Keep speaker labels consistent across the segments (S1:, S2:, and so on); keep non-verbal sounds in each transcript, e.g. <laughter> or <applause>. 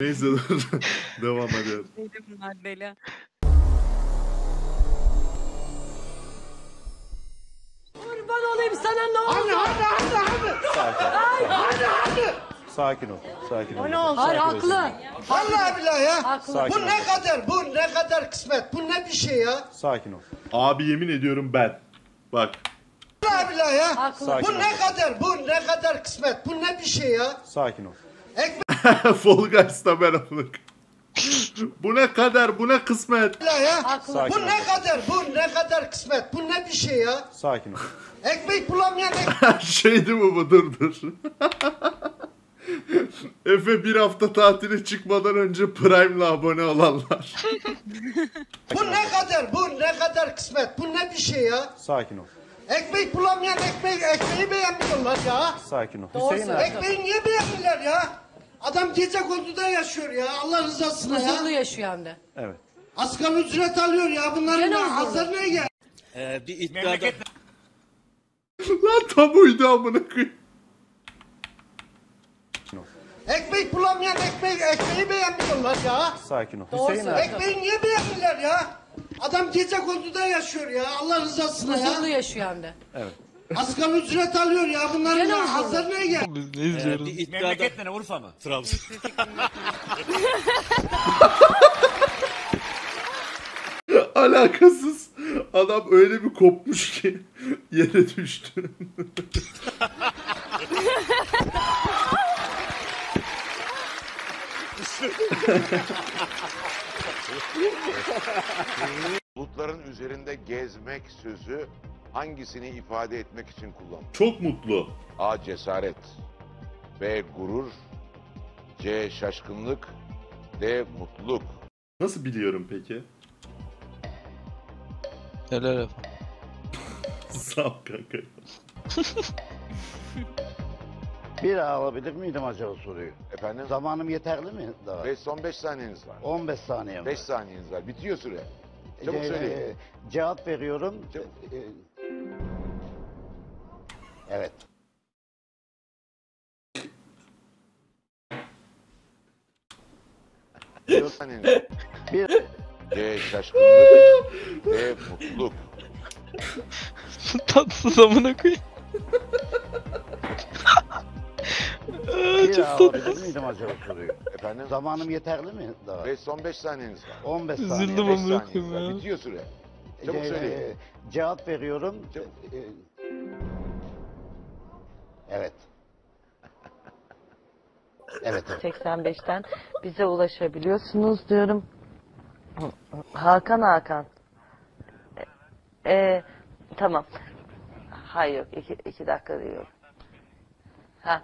S1: Neyse dur. <laughs> Devam ediyorum.
S2: Deli bunlar deli.
S3: Kurban olayım sana ne oldu?
S4: Sakin ol. Sakin ol.
S3: Hayır haklı.
S5: Vallahi billahi ya.
S3: Haklı.
S4: Sakin
S5: Bu
S4: ol.
S5: ne kadar, bu ne kadar kısmet, bu ne bir şey ya.
S4: Sakin ol.
S1: Abi yemin ediyorum ben. Bak.
S5: Vallahi billahi ya.
S3: Haklı.
S4: Sakin
S5: Bu
S4: ol.
S5: ne kadar, bu ne kadar kısmet, bu ne bir şey ya.
S4: Sakin ol.
S5: Ekmek <laughs>
S1: Fall Guys'ta ben amlık. bu ne kader, bu ne kısmet.
S5: ya.
S4: Sakin
S5: Bu
S4: ol.
S5: ne kadar, bu ne kadar kısmet, bu ne bir şey ya.
S4: Sakin ol.
S5: Ekmek bulamayan <laughs>
S1: Şeydi mi bu dur dur. <laughs> Efe bir hafta tatile çıkmadan önce Prime'la abone olanlar.
S5: Bu ne kadar, bu ne kadar kısmet, bu ne bir şey ya.
S4: Sakin ol.
S5: Ekmek bulamayan ekmek, ekmeği beğenmiyorlar ya.
S4: Sakin ol. Hüseyin.
S5: Ekmeği niye beğenmiyorlar ya? Adam gece konduda yaşıyor ya, Allah rızasına
S3: Huzurlu
S5: ya.
S3: yaşıyor hem de.
S4: Evet.
S5: Asgari ücret alıyor ya, bunların
S3: Gene
S5: da
S3: huzurlu.
S5: hazırlığı gel.
S6: bir iddiada
S1: Lan tam uydu amına koyayım.
S5: Ekmek bulamayan ekmek, ekmeği beğenmiyorlar ya.
S4: Sakin ol.
S3: Doğru
S4: Hüseyin abi.
S5: Ekmeği niye beğenmiyorlar ya? Adam gece konduda yaşıyor ya, Allah rızasına
S3: Huzurlu
S5: ya.
S3: yaşıyor hem de.
S4: Evet.
S5: Asgari ücret alıyor ya, bunların
S3: Gene
S5: da
S3: huzurlu.
S5: hazırlığı gel.
S6: bir iddiada Memleket ne Urfa mı? Trabzon. <laughs>
S1: Alakasız. Adam öyle bir kopmuş ki <laughs> yere düştü.
S7: Bulutların üzerinde gezmek sözü hangisini ifade etmek için kullanılır?
S1: Çok mutlu.
S7: A. Cesaret B. Gurur C. Şaşkınlık D. Mutluluk
S1: Nasıl biliyorum peki?
S8: Helal efendim. <laughs>
S1: Sağ ol kanka. <laughs>
S9: Bir daha alabilir miydim acaba soruyu?
S7: Efendim?
S9: Zamanım yeterli mi daha?
S7: Ve son 5 saniyeniz var.
S9: 15 saniye mi?
S7: 5 saniyeniz var. Bitiyor süre. Çabuk
S9: Ee,
S7: söyleyin.
S9: Cevap veriyorum.
S7: Çabuk.
S9: Ee, Evet.
S7: Bir saniyeniz var.
S9: Bir
S7: C. Şaşkınlık D. Mutluluk <laughs>
S8: Tatsız amına koyayım. Aa,
S9: bir
S8: Çok
S9: alabilir miydim acaba soruyu?
S7: Efendim?
S9: Zamanım yeterli mi daha?
S7: Ve son 5 saniyeniz var.
S9: 15
S8: Üzüldüm
S9: saniye.
S7: 5
S8: amına
S7: saniyeniz
S8: koyayım
S7: var.
S8: ya.
S7: Bitiyor süre. Çabuk
S9: Ee,
S7: söyleyin.
S9: Cevap veriyorum.
S7: Çabuk.
S9: Ee, Evet. Evet, evet.
S10: 85'ten bize ulaşabiliyorsunuz diyorum. Hakan Hakan. E, e, tamam. Hayır yok iki, iki dakika diyorum. Ha,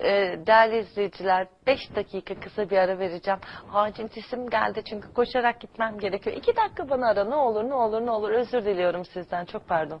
S10: e, değerli izleyiciler 5 dakika kısa bir ara vereceğim. Acil sesim geldi çünkü koşarak gitmem gerekiyor. 2 dakika bana ara ne olur ne olur ne olur özür diliyorum sizden çok pardon.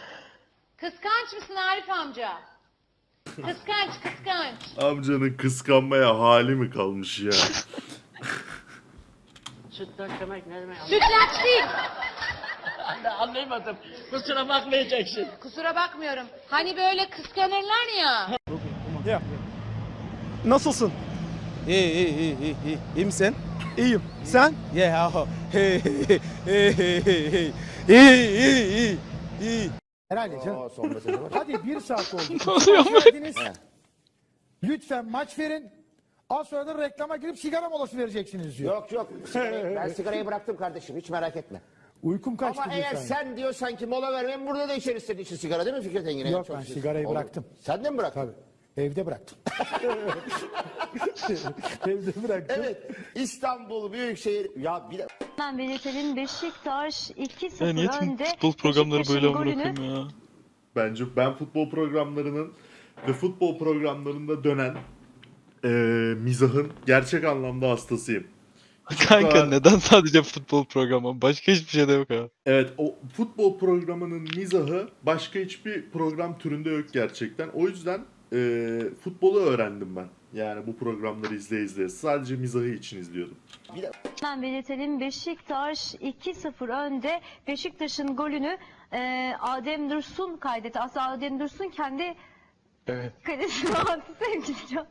S11: Kıskanç mısın Arif amca? <laughs> Kıskanç, kıskanç.
S1: Amcanın kıskanmaya hali mi kalmış ya? <laughs>
S5: Sütlaç demek ne demek?
S11: Sütlaç değil.
S5: Anlayamadım. Kusura bakmayacaksın.
S11: Kusura bakmıyorum. Hani böyle kıskanırlar ya.
S6: Nasılsın? İyi iyi iyi iyi iyi. İyi misin? İyiyim. Sen? Hey hey hey hey hey hey. İyi iyi iyi. İyi.
S5: Herhalde canım. Hadi bir saat oldu. <laughs>
S8: Ne oluyor
S5: Maç verdiniz. Lütfen maç verin. Az sonra da reklama girip sigara molası vereceksiniz diyor.
S9: Yok yok. ben sigarayı bıraktım kardeşim. Hiç merak etme.
S5: Uykum kaçtı
S9: Ama
S5: diyor
S9: eğer
S5: sen.
S9: sen diyorsan ki mola vermem burada da içeriz senin için sigara değil mi Fikret Engin'e?
S5: Yok
S9: Çok
S5: ben sigarayı bıraktım.
S9: Sen de mi bıraktın?
S5: Tabii. Evde bıraktım. <laughs> Evde bıraktım.
S9: Evet. İstanbul Büyükşehir. Ya bir de...
S12: Ben belirtelim Beşiktaş 2-0
S8: Ya niye tüm
S12: önde.
S8: futbol programları böyle amına ya?
S1: Bence ben futbol programlarının ve futbol programlarında dönen eee, mizahın gerçek anlamda hastasıyım. <laughs>
S8: Kanka
S1: kadar-
S8: neden sadece futbol programı? Başka hiçbir şey de yok ha.
S1: Evet o futbol programının mizahı başka hiçbir program türünde yok gerçekten. O yüzden eee, futbolu öğrendim ben. Yani bu programları izleye izleye. Sadece mizahı için izliyordum.
S12: Ben belirtelim Beşiktaş 2-0 önde. Beşiktaş'ın golünü e, Adem Dursun kaydetti. Aslında Adem Dursun kendi
S8: Evet.
S12: kalesine <laughs> attı sevgili Can.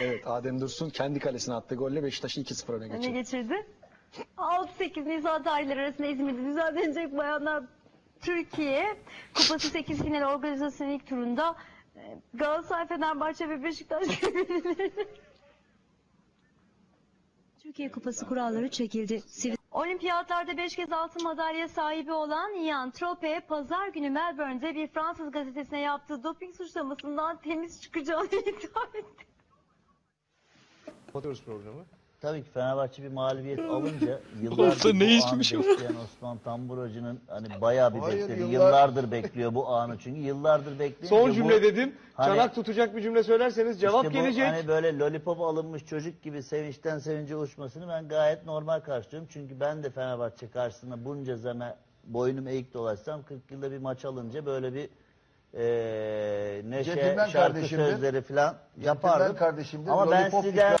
S13: Evet Adem Dursun kendi kalesine attığı golle Beşiktaş'ı 2-0 öne
S12: öne
S13: geçirdi.
S12: geçirdi. 6-8 Nisan tarihleri arasında İzmir'de düzenlenecek Bayanlar Türkiye Kupası 8 final organizasyonu ilk turunda Galatasaray, Fenerbahçe ve Beşiktaş
S3: Türkiye Kupası kuralları çekildi. Sivri
S12: Olimpiyatlarda 5 kez altın madalya sahibi olan Ian Trope, pazar günü Melbourne'de bir Fransız gazetesine yaptığı doping suçlamasından temiz çıkacağını <laughs> iddia etti.
S13: Kapatıyoruz programı.
S14: Tabii ki Fenerbahçe bir mağlubiyet <laughs> alınca yıllardır
S8: ne
S14: bu
S8: içmiş
S14: bekleyen Osman Tamburacı'nın hani bayağı bir
S13: Hayır,
S14: bekledi.
S13: yıllar-
S14: Yıllardır bekliyor bu anı çünkü yıllardır bekleyince
S13: Son
S14: bu-
S13: cümle dedim.
S14: Hani-
S13: Çanak tutacak bir cümle söylerseniz cevap
S14: İşte bu
S13: gelecek.
S14: hani böyle lollipop alınmış çocuk gibi sevinçten sevince uçmasını ben gayet normal karşılıyorum. Çünkü ben de Fenerbahçe karşısında bunca zaman boynum eğik dolaşsam 40 yılda bir maç alınca böyle bir eee neşe,
S13: Centilmen
S14: şarkı sözleri falan yapardım.
S13: kardeşimdir.
S14: Ama ben sizden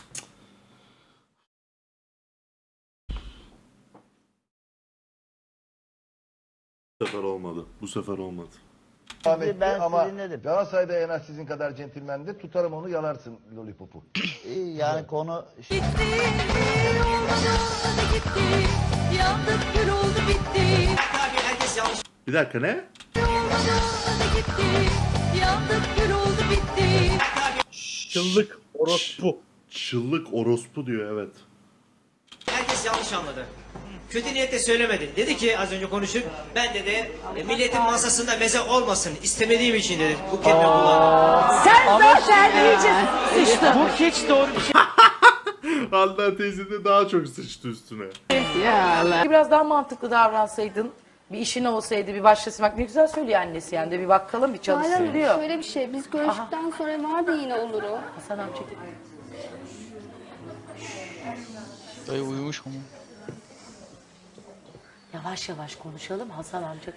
S1: Bu sefer olmadı. Bu sefer olmadı.
S14: ben ama dinledim.
S13: Galatasaray'da en az sizin kadar centilmendir. Tutarım onu yalarsın Lollipop'u.
S14: İyi, yani konu
S3: yandık gül oldu bitti.
S1: Bir dakika ne?
S3: Yandık gül oldu bitti.
S15: Çıllık orospu.
S1: Çıllık orospu diyor evet.
S6: Herkes yanlış anladı. Kötü niyetle söylemedi. Dedi ki az önce konuştuk. Ben dedi e, milletin masasında meze olmasın istemediğim için dedi. Bu kelime kullandım.
S3: Sen zaten iyice sıçtın.
S15: Bu hiç doğru bir şey. <laughs>
S1: Handan teyze de daha çok sıçtı üstüne.
S3: Biraz daha mantıklı davransaydın. Bir işin olsaydı bir başlasın. Bak ne güzel söylüyor annesi yani de bir bakalım bir çalışsın diyor.
S11: Şöyle bir şey biz görüştükten sonra vardı yine olur o.
S3: Hasan amca
S8: Dayı uyumuş ama.
S3: Yavaş yavaş konuşalım Hasan amca.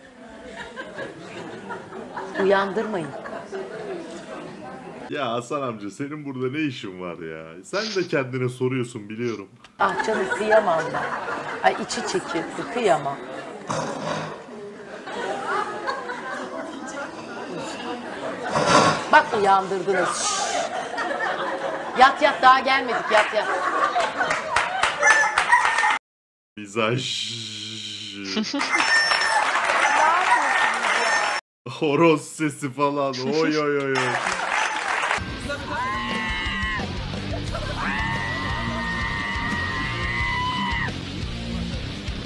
S3: Uyandırmayın.
S1: Ya Hasan amca senin burada ne işin var ya? Sen de kendine soruyorsun biliyorum.
S3: Ah canım kıyamam ben. Ay içi çekildi kıyamam. Bak uyandırdınız. Şşş. Yat yat daha gelmedik yat yat.
S1: Mizaj. Horoz sesi falan. Oy oy oy oy.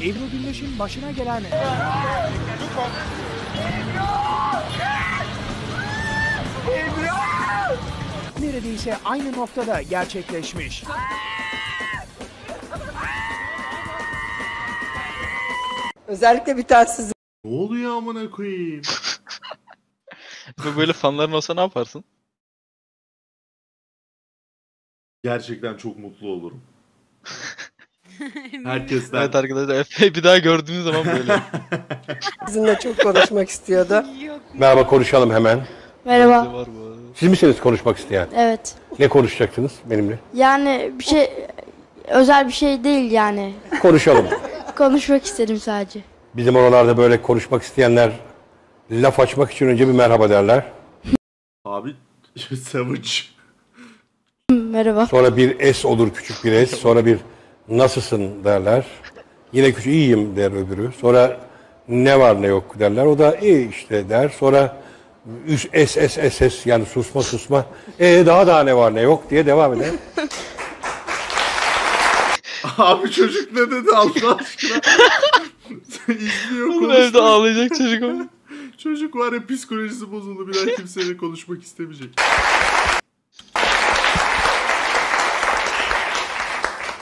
S5: Ebru Gündeş'in başına gelen neredeyse aynı noktada gerçekleşmiş.
S3: Özellikle bir telsiz.
S1: Ne oluyor amına koyayım? <laughs>
S8: Ve böyle fanların olsa ne yaparsın?
S1: Gerçekten çok mutlu olurum. <laughs> Herkesten.
S8: Evet arkadaşlar Efe'yi bir daha gördüğünüz zaman böyle. <laughs>
S3: Sizinle çok konuşmak istiyordu.
S16: Merhaba konuşalım hemen.
S11: Merhaba.
S8: var bu arada.
S16: Siz misiniz konuşmak isteyen?
S11: Evet.
S16: Ne konuşacaksınız benimle?
S11: Yani bir şey özel bir şey değil yani.
S16: Konuşalım.
S11: Konuşmak istedim sadece.
S16: Bizim oralarda böyle konuşmak isteyenler laf açmak için önce bir merhaba derler.
S1: Abi <laughs> Savage.
S11: Merhaba.
S16: Sonra bir S olur küçük bir S. Sonra bir nasılsın derler. Yine küçük iyiyim der öbürü. Sonra ne var ne yok derler. O da iyi işte der. Sonra üst S S S S yani susma susma. E daha daha ne var ne yok diye devam eder. <laughs>
S1: Abi çocuk ne dedi Allah aşkına? <laughs> İzliyor
S8: Oğlum
S1: konuşuyor.
S8: evde ağlayacak çocuk ama. <laughs>
S1: Çocuk var ya psikolojisi bozuldu. Bir daha <laughs> kimseyle konuşmak istemeyecek.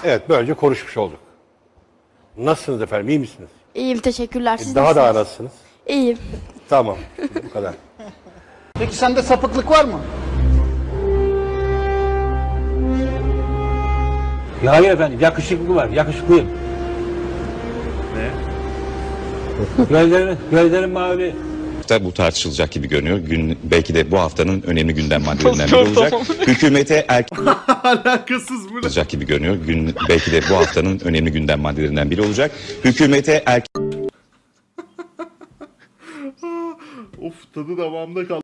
S16: Evet böylece konuşmuş olduk. Nasılsınız efendim? iyi misiniz?
S9: İyiyim teşekkürler. Siz
S16: Daha da
S9: nasılsınız?
S16: nasılsınız?
S9: İyiyim.
S16: Tamam. Bu kadar.
S5: Peki sende sapıklık var mı?
S17: Ya hayır efendim yakışıklı var yakışıklıyım.
S1: Ne?
S17: Gözlerim, gözlerim mavi.
S18: da bu tartışılacak gibi görünüyor. Gün, belki de bu haftanın önemli gündem maddelerinden biri olacak. Hükümete erken <laughs>
S1: Alakasız bu ne?
S18: olacak gibi görünüyor. Gün, belki de bu haftanın önemli gündem maddelerinden biri olacak. Hükümete erken <laughs>
S1: Of tadı damağımda kaldı.